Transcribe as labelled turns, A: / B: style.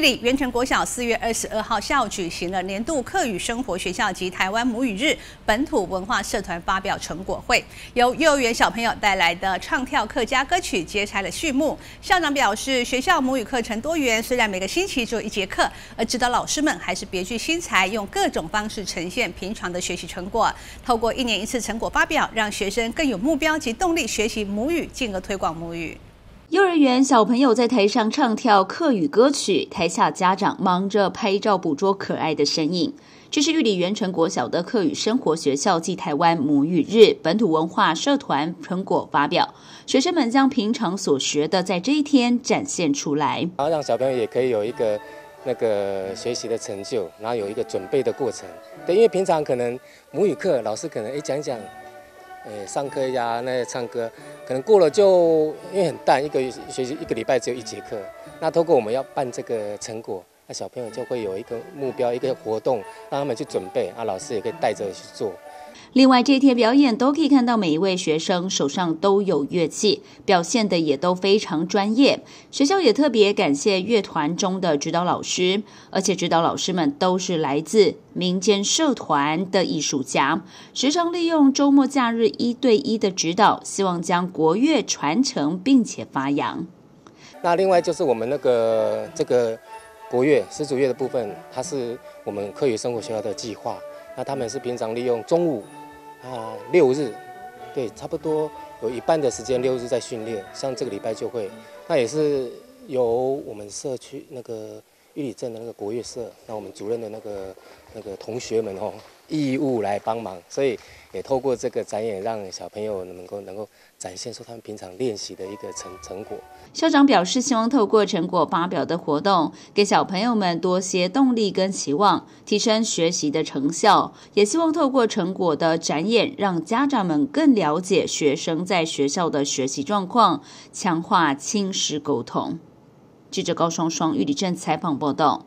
A: 玉里元成国小四月二十二号下午举行了年度课语生活学校及台湾母语日本土文化社团发表成果会，由幼儿园小朋友带来的唱跳客家歌曲揭开了序幕。校长表示，学校母语课程多元，虽然每个星期只有一节课，而指导老师们还是别具心裁，用各种方式呈现平常的学习成果。透过一年一次成果发表，让学生更有目标及动力学习母语，进而推广母语。
B: 幼儿园小朋友在台上唱跳客语歌曲，台下家长忙着拍照捕捉可爱的身影。这是玉里元成国小的客语生活学校暨台湾母语日本土文化社团成果发表，学生们将平常所学的在这一天展现出来，
C: 然后让小朋友也可以有一个那个学习的成就，然后有一个准备的过程。对，因为平常可能母语课老师可能哎讲讲。上课呀，那些唱歌，可能过了就因为很淡，一个学习一个礼拜只有一节课。那通过我们要办这个成果，那小朋友就会有一个目标，一个活动，让他们去准备，啊，老师也可以带着去做。
B: 另外，这一天表演都可以看到每一位学生手上都有乐器，表现的也都非常专业。学校也特别感谢乐团中的指导老师，而且指导老师们都是来自民间社团的艺术家，时常利用周末假日一对一的指导，希望将国乐传承并且发扬。
C: 那另外就是我们那个这个国乐始祖乐的部分，它是我们课余生活学校的计划。那他们是平常利用中午。啊，六日，对，差不多有一半的时间六日在训练，像这个礼拜就会，那也是由我们社区那个玉里镇的那个国乐社，那我们主任的那个那个同学们哦。义务来帮忙，所以也透过这个展演，让小朋友能够能够展现出他们平常练习的一个成成果。
B: 校长表示，希望透过成果发表的活动，给小朋友们多些动力跟期望，提升学习的成效。也希望透过成果的展演，让家长们更了解学生在学校的学习状况，强化亲师沟通。记者高双双玉里镇采访报道。